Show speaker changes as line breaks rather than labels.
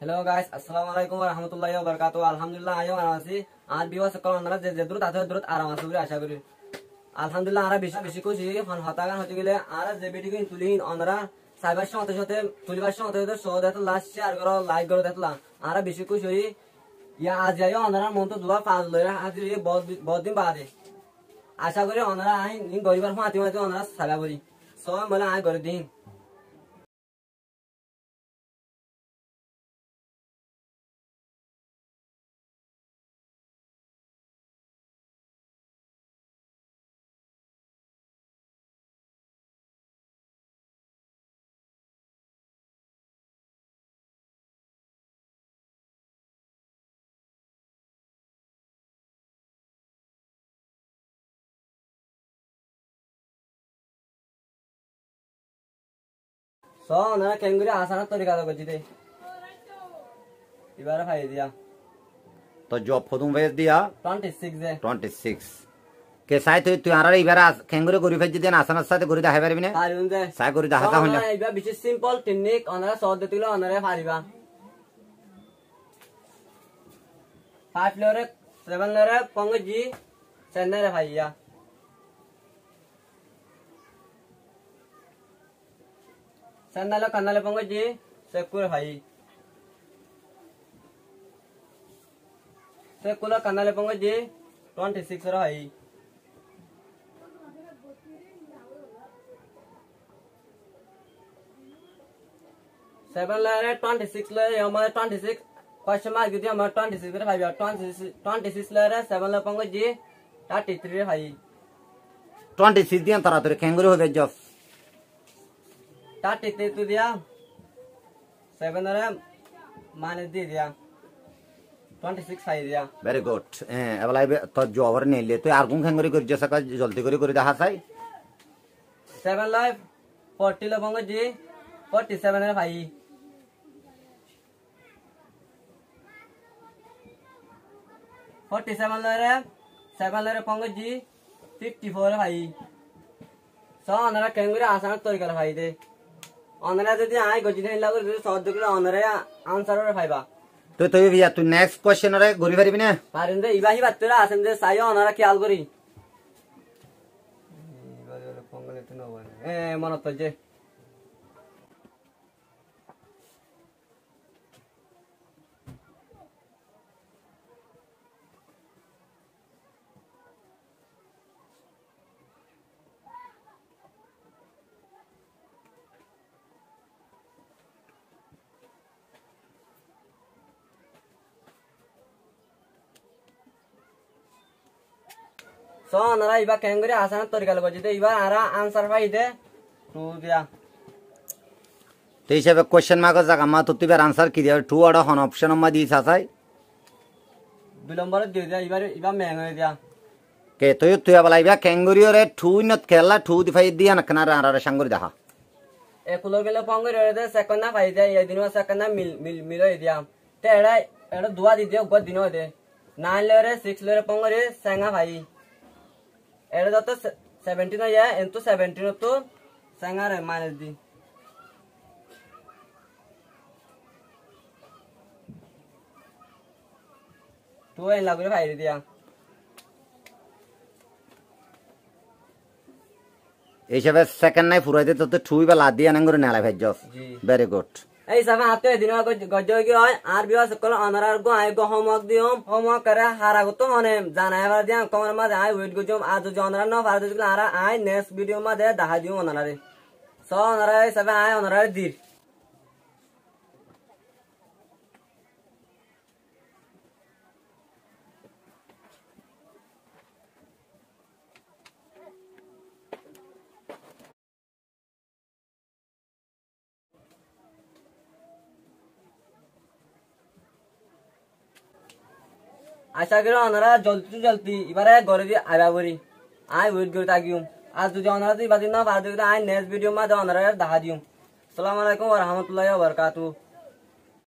Hello guys আসসালামু আলাইকুম ওয়া রাহমাতুল্লাহি ওয়া বারাকাতুহু আলহামদুলিল্লাহ আইও আরাম আছি আর বিওয়াস সকল আমরা যে যে দূরত আছে দূরত আরাম আছে বলে আশা করি আলহামদুলিল্লাহ আমরা বেশি বেশি খুশি হন হতাগান হতে গেলে আর যে বেটি কিন তুলিন আমরা সাইবার সাথে সাথে তুলিবার সাথে সাথে সো দেখো লাস্ট শেয়ার করো লাইক করো দেখলা আমরা বেশি খুশি হই ইয়া আজ আইও আমরা মন তো দুয়া পাঁচ হাজির বহুত দিন বাদে আশা করি আমরা আই গরিবার মাতি মাতি আমরা সালা করি সব মানে আই করে দিন ಸೊ ನನ್ನ ಕೆಂಗುರಿ ಆಸಾನ ತೊರಿಗಾದ ಗೊಜ್ಜಿದೆ इबार फाइव दिया तो
जॉब खोदूं भेज दिया ट्वेंटी
सिक्स है ट्वेंटी
सिक्स के साय तो तुम्हारा इबार खेंगुरे गुरी भेज दिया आसन साथ गुरी दा हेबर बिने हाँ दे
साय गुरी
दा हाता होना इबार बिच
सिंपल टेक्निक अनरा सॉद देतिलो अनरा फारिबा फाइव लोरे सेवन लोरे पंग जी चेन्नई रे भैया चंदाला कन्नाला पंकज जी सक्कुल भाई सक्कुल कन्नाला पंकज जी ट्वेंटी सिक्स भाई सेवन लाइन ट्वेंटी सिक्स ले हमारे ट्वेंटी सिक्स क्वेश्चन मार्क दी हमारे ट्वेंटी सिक्स भाई ट्वेंटी सिक्स ले सेवन ले पंकज जी थर्टी थ्री भाई ट्वेंटी सिक्स दिया तरह तेरे
कैंगरू हो गए जॉब তোর খেঙ্গুরে হবে জব
থার্টি থ্রি তো দিয়া সেভেন রে মানে দিয়ে দিয়া টোয়েন্টি সিক্স ফাইভ দিয়া
ভেরি গুড এবার তোর জবর নিলে তুই আর কোন খেঙ্গুরি করি যাস জলদি করে করে দেখা চাই
সেভেন লে ফোরটি লে পঙ্গে জি ফোরটি সেভেন রে ভাই ফোরটি সেভেন লেয়ারে সেভেন লেয়ারে পঙ্গে জি ফিফটি ফোর ভাই সব অনারা কেঙ্গুরি আসানোর তরিকা ভাই দে অনারা যদি আয় গজি দিন লাগবে যদি সহজ দেখলে অনারা আনসার ভাইবা
তুই তুই বিয়া তুই নেক্সট কোশ্চেনরে ঘুরি পারিবি না
পারেন দে ইবাহি বাত্তরা আছেন যে চাইও অনারা খেয়াল করি এ মনত যে সো অনারা ইবা কেন করে আসানোর তরিকা লাগবে যদি ইবা আরা আনসার পাই দে টু দিয়া
তো হিসাবে কোশ্চেন মার্ক জায়গা মা তো তুই আনসার কি দিয়া টু আর হন অপশন মা দিস আসাই
বিলম্বরে দিয়ে দিয়া ইবার ইবা মেং হয়ে দিয়া
কে তুই তুই বলা ইবা খেঙ্গুরি রে টু নত খেলা টু দি ফাই দিয়া না কেনারে আর সাঙ্গুরি দেখা
এ কুলো গেলে পঙ্গি রয়ে দে সেকেন্ড না পাই দে এই দিন সেকেন্ড না মিল মিল মিল হয়ে দিয়া তে এড়া এড়া দুয়া দি দে উগত দিন হয়ে দে নাইন লেরে সিক্স লেরে পঙ্গরে সেঙ্গা ভাই এড়া যত সেভেন্টিন যায় এন্তু সেভেন্টিন তো সেঙ্গা রে মাইনাস দি টু এন লাগবে ভাই দিয়া
এই হিসাবে সেকেন্ড নাই ফুরাইতে তো তো টুই বা লাদ দিয়া নাঙ্গুরি নেলা ভাই
জি
ভেরি গুড
এই সামে হাতে দিন গজ্জ কি হয় আর বিয়া সকল অনারার গো আই গো হোমওয়ার্ক দিও হোমওয়ার্ক করে হারা গো তো হনে জানাই বার দিয়া কমর মাঝে, আই ওয়েট গো জম আজ যদি অনারা ন পারে যদি আর আই নেক্সট ভিডিও মাঝে দেখা দিও অনারারে so অনারা সবে আই অনারারে দির আশা করি ওনারা জলদি জলদি। এবারে ঘরে দিয়ে আইবা বলি আই ওয়েট করে থাকিম আর যদি ওনারা তো বাদিন না পারে আই নেক্সট ভিডিও মাঝে ওনারা দেখা দিম। সালামালাইকুম রহমতুল্লাহ বরকাতু